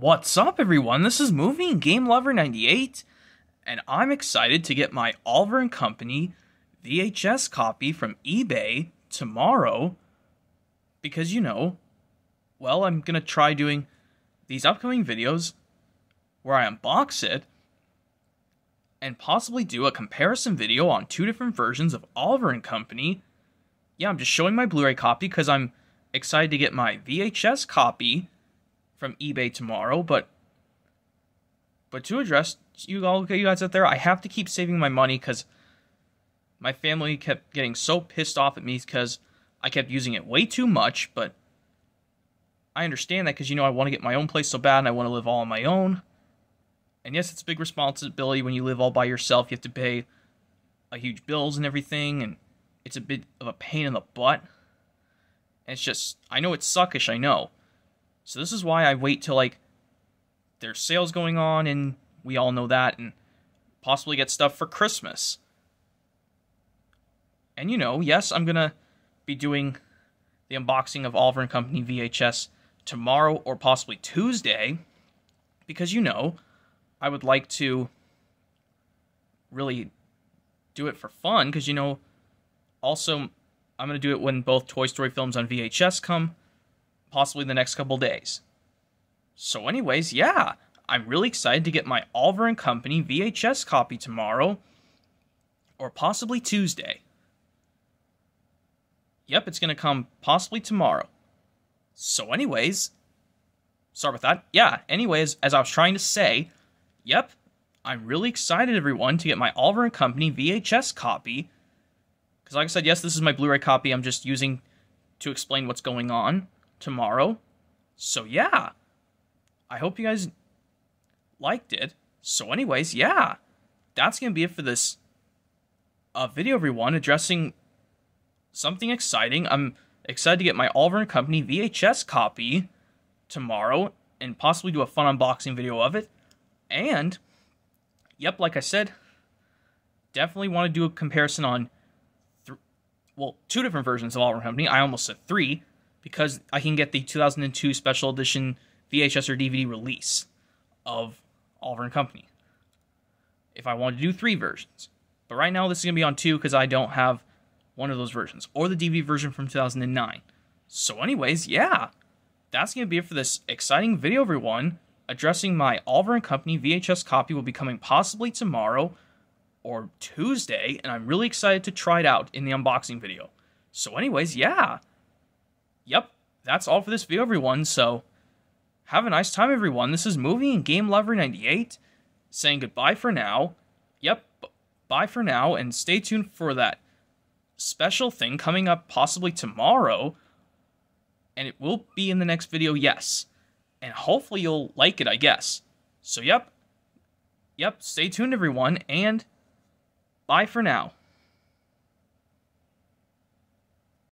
What's up, everyone? This is Movie and Game Lover 98, and I'm excited to get my Oliver and Company VHS copy from eBay tomorrow because, you know, well, I'm gonna try doing these upcoming videos where I unbox it and possibly do a comparison video on two different versions of Oliver and Company. Yeah, I'm just showing my Blu ray copy because I'm excited to get my VHS copy from eBay tomorrow, but but to address you all you guys out there, I have to keep saving my money because my family kept getting so pissed off at me because I kept using it way too much, but I understand that because you know I want to get my own place so bad and I want to live all on my own. And yes, it's a big responsibility when you live all by yourself. You have to pay a huge bills and everything, and it's a bit of a pain in the butt. And it's just I know it's suckish, I know. So this is why I wait till like there's sales going on and we all know that and possibly get stuff for Christmas. And you know, yes, I'm going to be doing the unboxing of Oliver and Company VHS tomorrow or possibly Tuesday because you know, I would like to really do it for fun because you know also I'm going to do it when both Toy Story films on VHS come possibly the next couple days. So, anyways, yeah, I'm really excited to get my Oliver and Company VHS copy tomorrow or possibly Tuesday. Yep, it's to come possibly tomorrow. So, anyways, sorry about that. Yeah, anyways, as I was trying to say, yep, I'm really excited, everyone, to get my Oliver and Company VHS copy. Because, like I said, yes, this is my Blu ray copy I'm just using to explain what's going on tomorrow. So yeah, I hope you guys liked it. So anyways, yeah, that's gonna be it for this uh, video, everyone, addressing something exciting. I'm excited to get my Oliver Company VHS copy tomorrow and possibly do a fun unboxing video of it. And, yep, like I said, definitely want to do a comparison on, well, two different versions of Oliver Company. I almost said three because I can get the 2002 special edition VHS or DVD release of Oliver and Company. If I want to do three versions. But right now this is going to be on two because I don't have one of those versions or the DVD version from 2009. So anyways, yeah. That's going to be it for this exciting video everyone. Addressing my Oliver and Company VHS copy will be coming possibly tomorrow or Tuesday and I'm really excited to try it out in the unboxing video. So anyways, yeah yep, that's all for this video, everyone. So, have a nice time, everyone. This is Movie and Game Lover 98 saying goodbye for now. Yep, bye for now, and stay tuned for that special thing coming up possibly tomorrow. And it will be in the next video, yes. And hopefully you'll like it, I guess. So, yep. Yep, stay tuned, everyone, and bye for now.